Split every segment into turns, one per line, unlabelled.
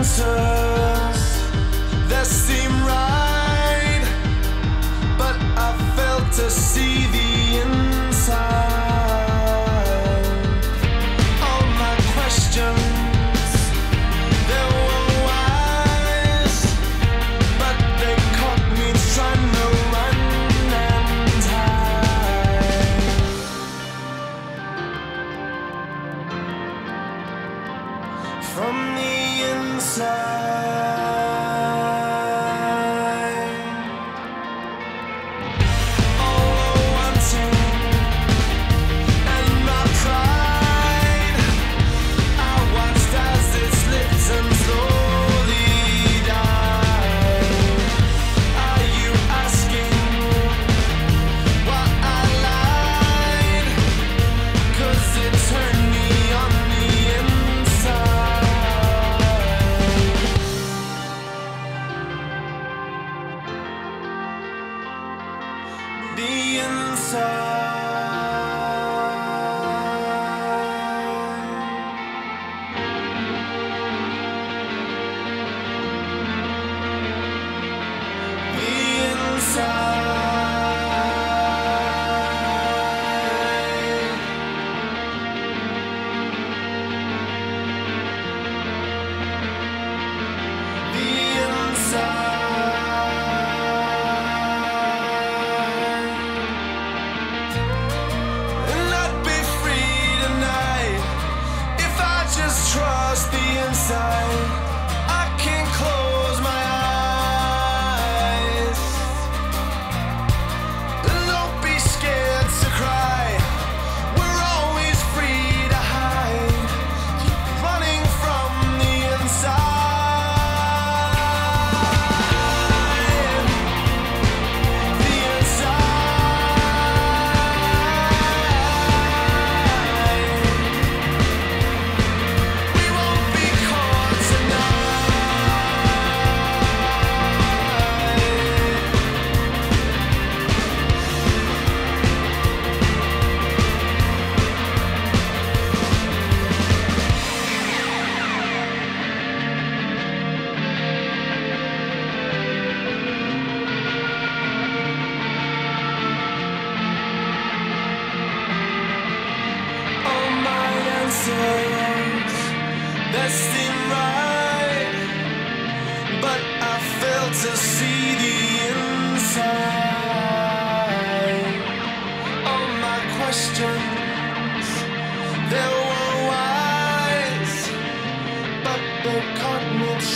answers that seem right, but I failed to see the inside. All my questions, they were wise, but they caught me trying to run and hide from the inside. the inside. inside.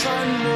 sun.